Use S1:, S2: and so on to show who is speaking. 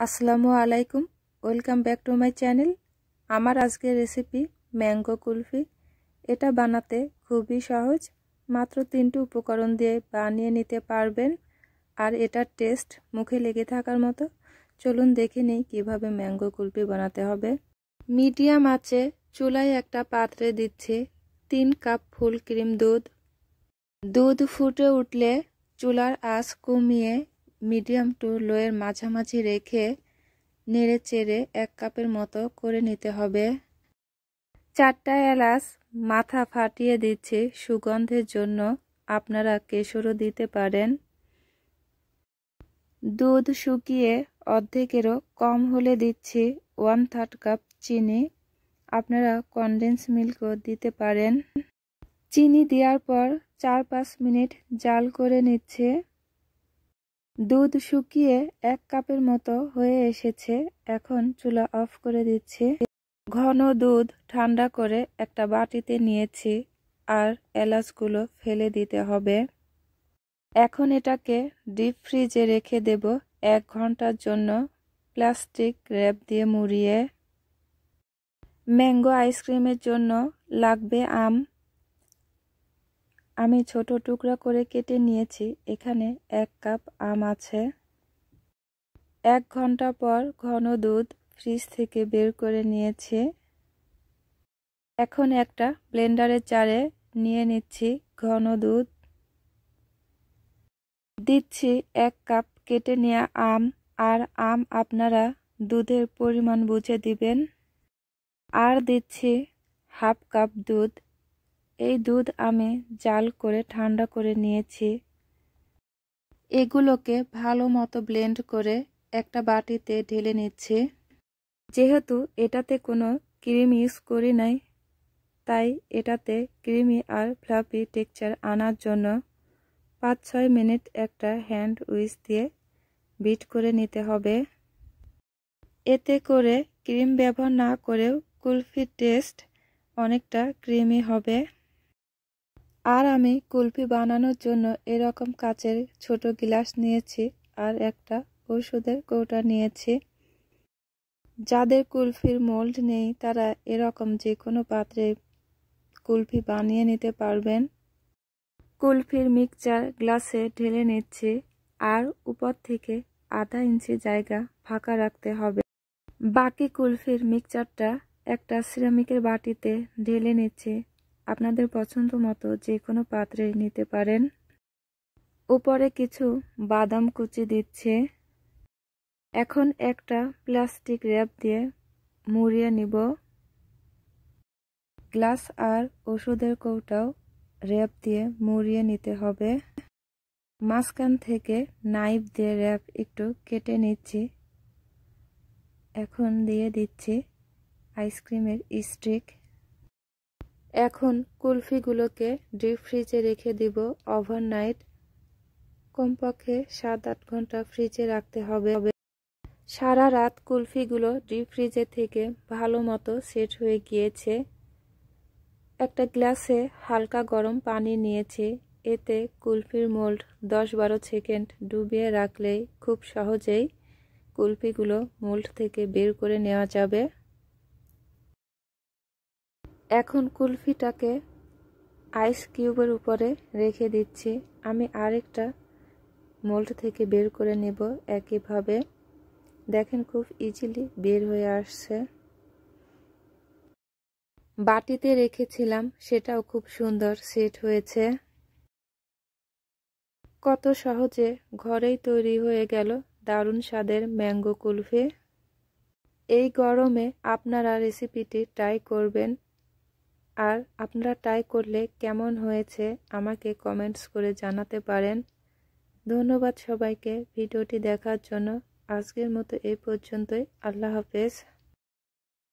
S1: আসসালামু আলাইকুম। Welcome back to my channel. আমার আজকের রেসিপি ম্যাঙ্গো কুলফি। এটা বানাতে খুবই সহজ। মাত্র তিনটি উপকরণ দিয়ে বানিয়ে নিতে পারবেন। আর এটার টেস্ট মুখে লেগে থাকার মতো। চলুন দেখে নিই কীভাবে ম্যাঙ্গো কুলফি বানাতে হবে। মিডিয়াম আছে চুলায় একটা পাত্রে দিচ্ছি তিন কাপ ফুল ক্রিম দুধ। দুধ ফুটে উঠলে চুলার আঁচ কমিয়ে মিডিয়াম টু লোয়ের মাঝামাঝি রেখে নেড়ে চেড়ে এক কাপের মতো করে নিতে হবে। চারটা এলাচ মাথা ফাটিয়ে দিচ্ছি সুগন্ধের জন্য। আপনারা কেশরও দিতে পারেন। দুধ শুকিয়ে অর্ধেকেরও কম হলে দিচ্ছি ওয়ান থার্ড কাপ চিনি। আপনারা কনডেন্স মিল্কও দিতে পারেন। চিনি দেওয়ার পর চার পাঁচ মিনিট জাল করে নিচ্ছে। দুধ শুকিয়ে এক কাপের মতো হয়ে এসেছে। এখন চুলা অফ করে দিচ্ছি। ঘন দুধ ঠান্ডা করে একটা বাটিতে নিয়েছি আর এলাচগুলো ফেলে দিতে হবে। এখন এটাকে ডিপ ফ্রিজে রেখে দেব এক ঘণ্টার জন্য প্লাস্টিক র্যাপ দিয়ে মুড়িয়ে। ম্যাঙ্গো আইসক্রিমের জন্য লাগবে আম। আমি ছোট টুকরা করে কেটে নিয়েছি। এখানে এক কাপ আম আছে। এক ঘণ্টা পর ঘন দুধ ফ্রিজ থেকে বের করে নিয়েছি। এখন একটা ব্লেন্ডারের চারে নিয়ে নিচ্ছি ঘন দুধ। দিচ্ছি এক কাপ কেটে নেওয়া আম। আর আম আপনারা দুধের পরিমাণ বুঝে দিবেন। আর দিচ্ছি হাফ কাপ দুধ। এই দুধ আমি জাল করে ঠান্ডা করে নিয়েছি। এগুলোকে ভালো মতো ব্লেন্ড করে একটা বাটিতে ঢেলে নিচ্ছি। যেহেতু এটাতে কোনো ক্রিম ইউজ করি নাই, তাই এটাতে ক্রিমি আর ফ্লাফি টেক্সচার আনার জন্য পাঁচ ছয় মিনিট একটা হ্যান্ড উইচ দিয়ে বিট করে নিতে হবে। এতে করে ক্রিম ব্যবহার না করেও কুলফির টেস্ট অনেকটা ক্রিমি হবে। আর আমি কুলফি বানানোর জন্য এরকম কাচের ছোট গ্লাস নিয়েছি আর একটা ওষুধের কৌটা নিয়েছি। যাদের কুলফির মোল্ড নেই, তারা এরকম যে কোনো পাত্রে কুলফি বানিয়ে নিতে পারবেন। কুলফির মিক্সচার গ্লাসে ঢেলে নিচ্ছি আর উপর থেকে আধা ইঞ্চি জায়গা ফাঁকা রাখতে হবে। বাকি কুলফির মিক্সচারটা একটা সিরামিকের বাটিতে ঢেলে নিচ্ছি। আপনাদের পছন্দ মতো যে কোনো পাত্রে নিতে পারেন। উপরে কিছু বাদাম কুচি দিচ্ছে। এখন একটা প্লাস্টিক র্যাপ দিয়ে মুড়িয়ে নিব। গ্লাস আর ওষুধের কৌটাও র্যাপ দিয়ে মুড়িয়ে নিতে হবে। মাঝখান থেকে নাইফ দিয়ে র্যাপ একটু কেটে নিচ্ছি। এখন দিয়ে দিচ্ছি আইসক্রিমের স্টিক। এখন কুলফিগুলোকে ডিপ ফ্রিজে রেখে দিব ওভারনাইট কমপক্ষে সাত আট ঘণ্টা ফ্রিজে রাখতে হবে। সারা রাত কুলফিগুলো ডিপ ফ্রিজে থেকে ভালো মতো সেট হয়ে গিয়েছে। একটা গ্লাসে হালকা গরম পানি নিয়েছি। এতে কুলফির মোল্ড দশ বারো সেকেন্ড ডুবিয়ে রাখলেই খুব সহজেই কুলফিগুলো মোল্ড থেকে বের করে নেওয়া যাবে। এখন কুলফিটাকে আইস কিউবের উপরে রেখে দিচ্ছি। আমি আরেকটা মোল্ড থেকে বের করে নেব একইভাবে দেখেন খুব ইজিলি বের হয়ে আসছে। বাটিতে রেখেছিলাম, সেটাও খুব সুন্দর সেট হয়েছে। কত সহজে ঘরেই তৈরি হয়ে গেল দারুণ স্বাদের ম্যাঙ্গো কুলফি। এই গরমে আপনারা রেসিপিটি ট্রাই করবেন। আর আপনারা ট্রাই করলে কেমন হয়েছে আমাকে কমেন্টস করে জানাতে পারেন। ধন্যবাদ সবাইকে। ভিডিওটি দেখার জন্য আজকের মতো এই পর্যন্তই। আল্লাহ হাফেজ।